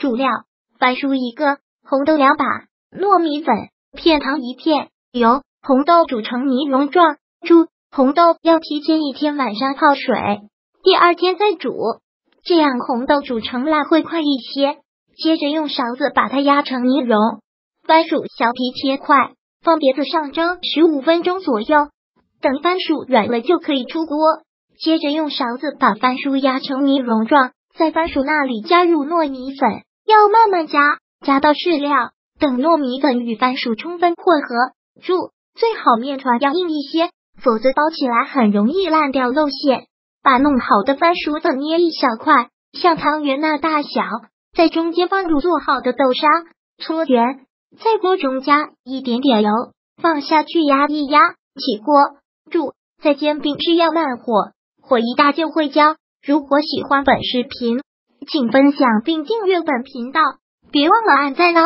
主料：番薯一个，红豆两把，糯米粉、片糖一片，油。红豆煮成泥蓉状，注：红豆要提前一天晚上泡水，第二天再煮，这样红豆煮成烂会快一些。接着用勺子把它压成泥蓉，番薯削皮切块，放碟子上蒸十五分钟左右，等番薯软了就可以出锅。接着用勺子把番薯压成泥蓉状，在番薯那里加入糯米粉，要慢慢加，加到适量，等糯米粉与番薯充分混合。注：最好面团要硬一些，否则包起来很容易烂掉露馅。把弄好的番薯粉捏一小块，像汤圆那大小。在中间放入做好的豆沙，搓圆，在锅中加一点点油，放下去压一压，起锅。注：在煎饼时要慢火，火一大就会焦。如果喜欢本视频，请分享并订阅本频道，别忘了按赞哦。